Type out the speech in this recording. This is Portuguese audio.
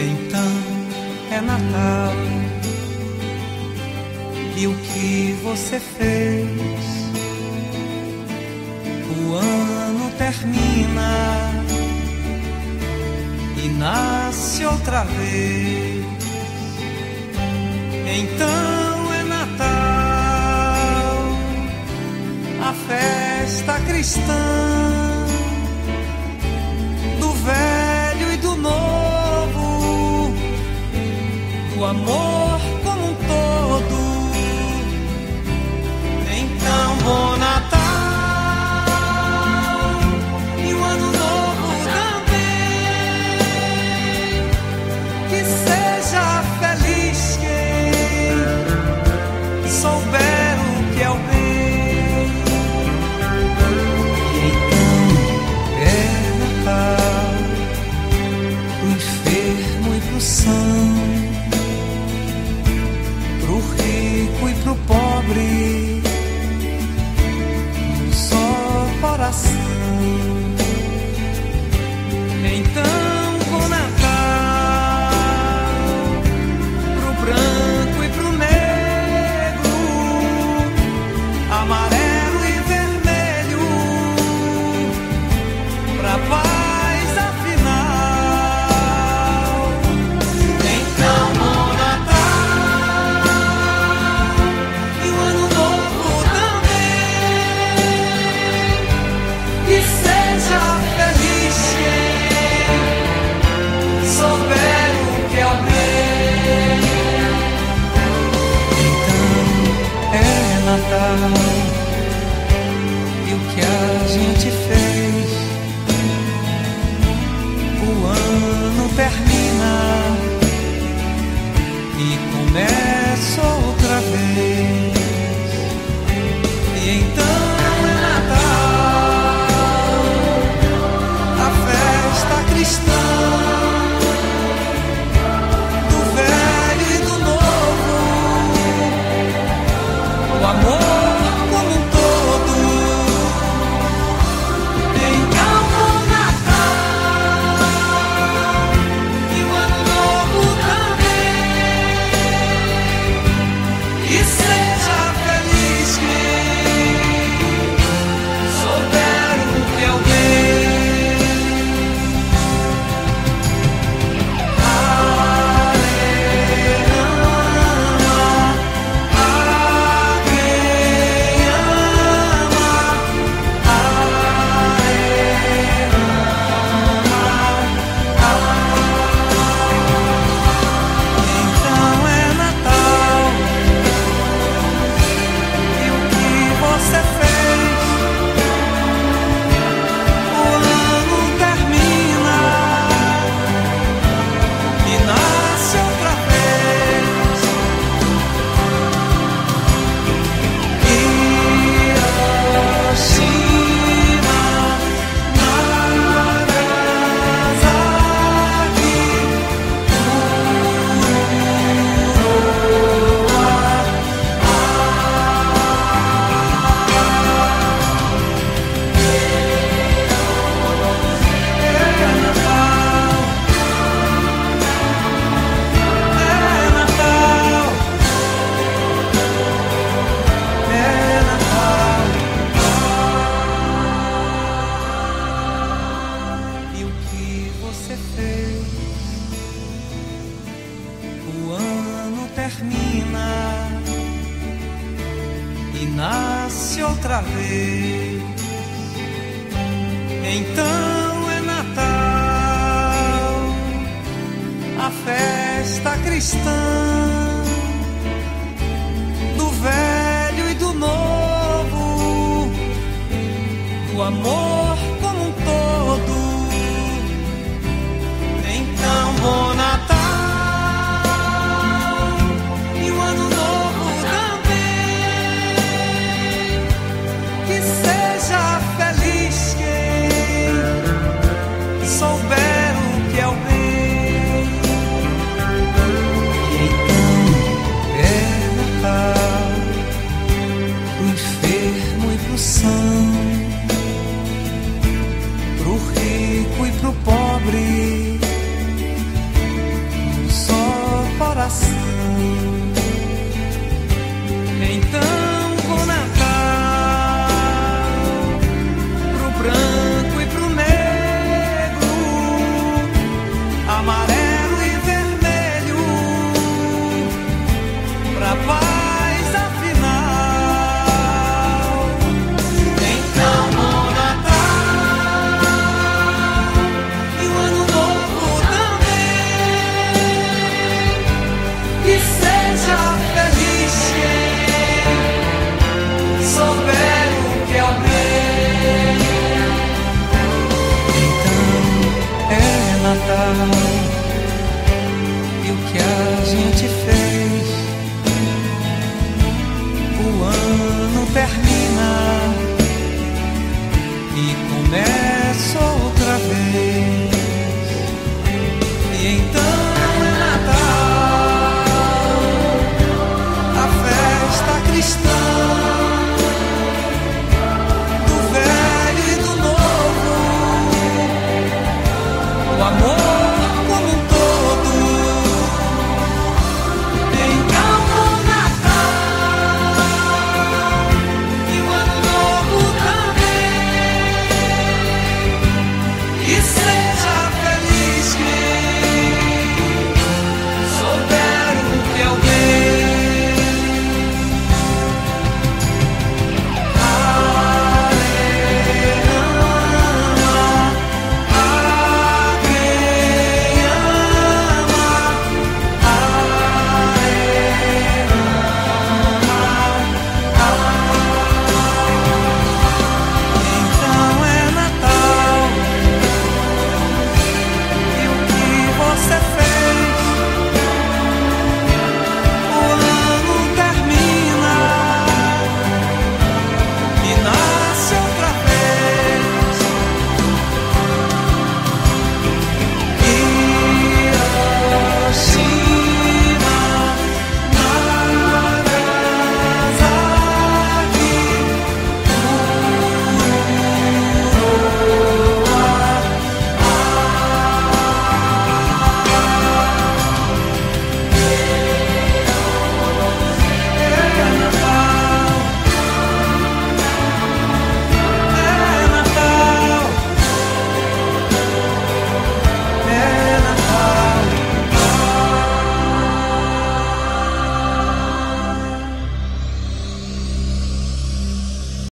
Então é Natal e o que você fez? O ano termina e nasce outra vez. Então cristã do velho e do novo, do amor. vez. Então é Natal, a festa cristã do velho e do novo, o amor.